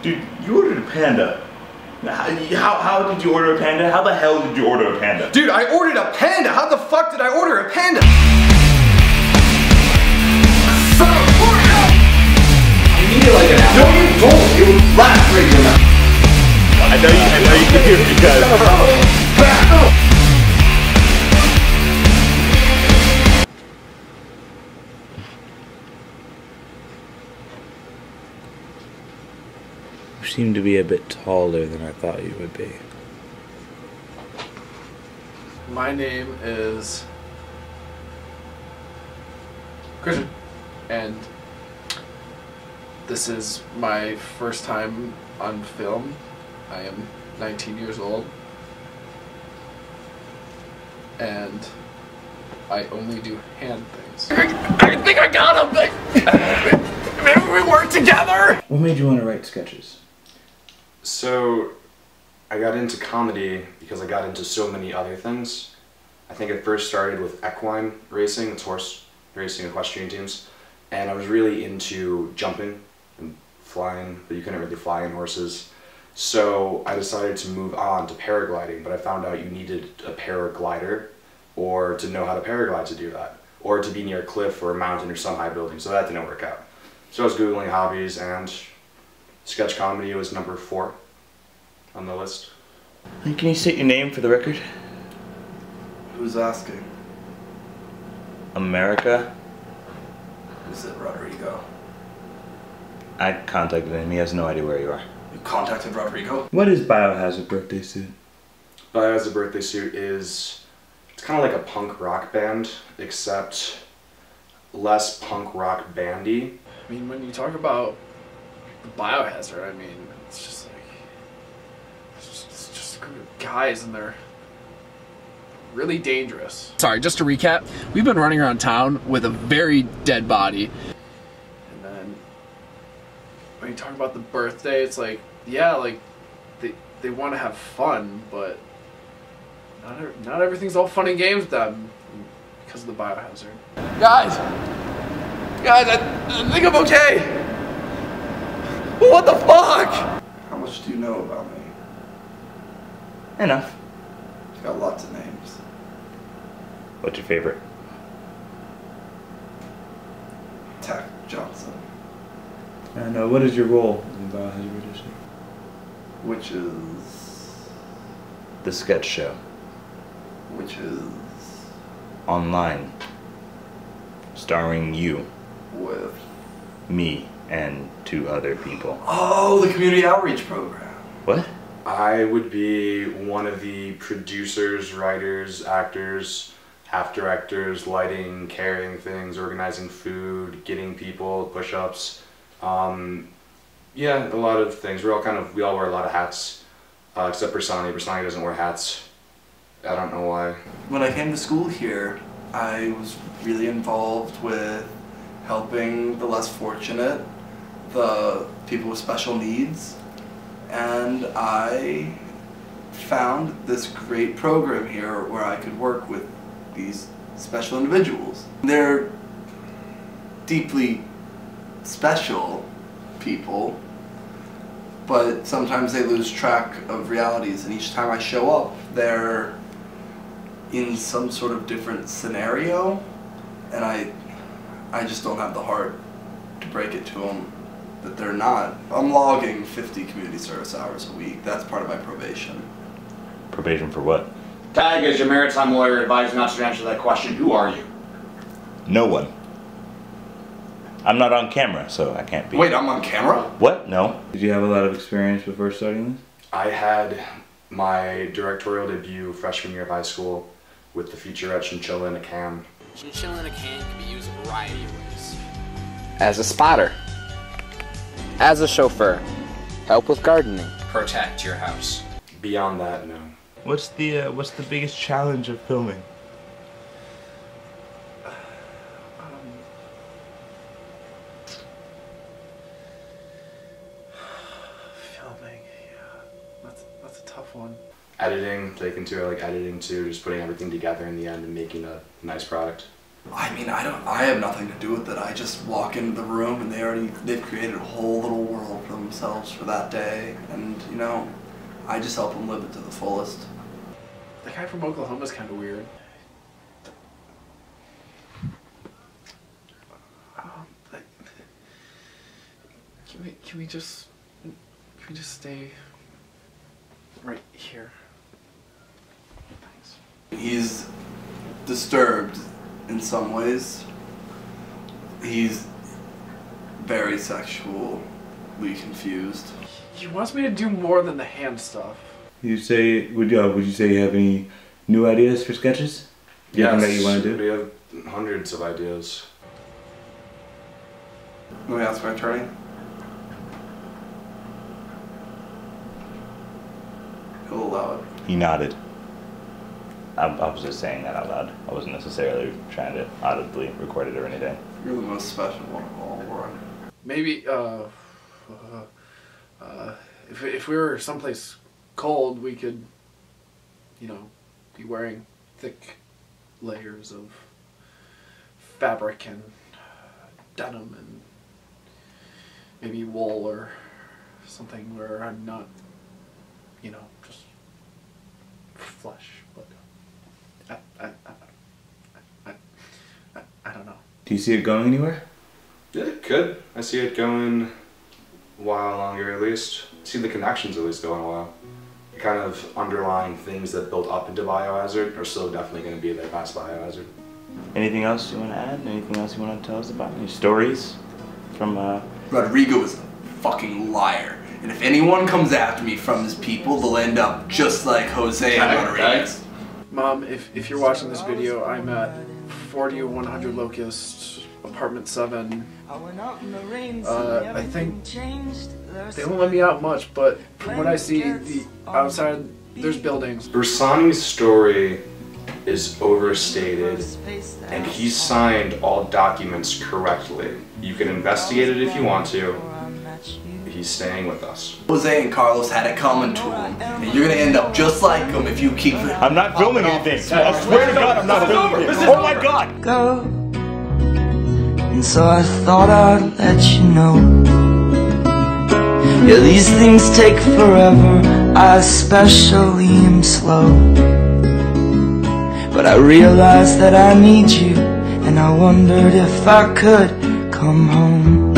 Dude, you ordered a panda. How, how, how did you order a panda? How the hell did you order a panda? Dude, I ordered a panda! How the fuck did I order a panda? Son of a bitch! You need it like an hour. No, you don't! You last radio now. I know you, I know you can hear because. You seem to be a bit taller than I thought you would be. My name is Christian, and this is my first time on film. I am 19 years old, and I only do hand things. I think I got him. Maybe we work together. What made you want to write sketches? So, I got into comedy because I got into so many other things. I think it first started with equine racing, it's horse racing, equestrian teams, and I was really into jumping and flying, but you couldn't really fly in horses. So I decided to move on to paragliding, but I found out you needed a paraglider or to know how to paraglide to do that, or to be near a cliff or a mountain or some high building, so that didn't work out. So I was Googling hobbies and sketch comedy was number four on the list. Can you state your name for the record? Who's asking? America. Is it Rodrigo? I contacted him. He has no idea where you are. You contacted Rodrigo? What is Biohazard birthday suit? Biohazard birthday suit is it's kind of like a punk rock band, except less punk rock bandy. I mean, when you talk about the biohazard, I mean, it's just like it's just, it's just a group of guys, and they're really dangerous. Sorry, just to recap, we've been running around town with a very dead body, and then when you talk about the birthday, it's like, yeah, like they they want to have fun, but not not everything's all fun and games with them because of the biohazard. Guys, guys, I, I think I'm okay. What the fuck? How much do you know about me? Enough. You got lots of names. What's your favorite? Tack Johnson. And uh, what is your role in Biohazard birthday suit? Which is. The sketch show. Which is. Online. Starring you, With. me, and to other people. Oh, the community outreach program. What? I would be one of the producers, writers, actors, half directors, lighting, carrying things, organizing food, getting people, push ups. Um, yeah, a lot of things. We're all kind of, we all wear a lot of hats, uh, except for Sonny. Sonny doesn't wear hats. I don't know why. When I came to school here, I was really involved with helping the less fortunate, the people with special needs, and I found this great program here where I could work with these special individuals. They're deeply special people, but sometimes they lose track of realities, and each time I show up, they're in some sort of different scenario, and I, I just don't have the heart to break it to them that they're not. I'm logging 50 community service hours a week. That's part of my probation. Probation for what? Tag as your maritime lawyer advised not to answer that question. Who are you? No one. I'm not on camera, so I can't be. Wait, I'm on camera? What? No. Did you have a lot of experience before starting this? I had my directorial debut freshman year of high school with the feature featurette Chinchilla in a Can. Chinchilla in a can can be used a variety of ways. As a spotter. As a chauffeur. Help with gardening. Protect your house. Beyond that, no. What's the uh, What's the biggest challenge of filming? Filming, yeah, that's that's a tough one. Editing, taking to like editing too, just putting everything together in the end and making a nice product. I mean, I don't. I have nothing to do with it. I just walk into the room and they already they've created a whole little world for themselves for that day, and you know, I just help them live it to the fullest. The guy from Oklahoma is kind of weird. Um, like, can we can we just can we just stay right here? Thanks. He's disturbed in some ways. He's very sexually confused. He wants me to do more than the hand stuff. You say would uh, would you say you have any new ideas for sketches? Anything that you want to do? We have hundreds of ideas. Let me ask my attorney. He'll allow it. He nodded. I, I was just saying that out loud. I wasn't necessarily trying to audibly record it or anything. You're the most special one of all, Warren. Maybe uh, uh, if if we were someplace cold, we could, you know, be wearing thick layers of fabric and denim and maybe wool or something where I'm not, you know, just flesh. But I I I I, don't know. Do you see it going anywhere? It could. I see it going a while longer at least. I see the connections at least going a while. The kind of underlying things that built up into Biohazard are still definitely going to be there past Biohazard. Anything else you want to add? Anything else you want to tell us about? Any stories from uh, Rodrigo is a fucking liar. And if anyone comes after me from his people, they'll end up just like Jose and Rodriguez. Mom, if, if you're watching this video, I'm at 4100 Locust, apartment 7. Uh, I think they won't let me out much, but from what I see, the outside, there's buildings. Bersani's story is overstated and he signed all documents correctly. You can investigate it if you want to. He's staying with us. Jose and Carlos had it coming to them, and you're gonna end up just like them if you keep it. I'm not filming anything. I swear to God, I'm not filming anything. Oh my God! go. And so I thought I'd let you know. Yeah, these things take forever. I especially am slow. But I realized that I need you, and I wondered if I could come home.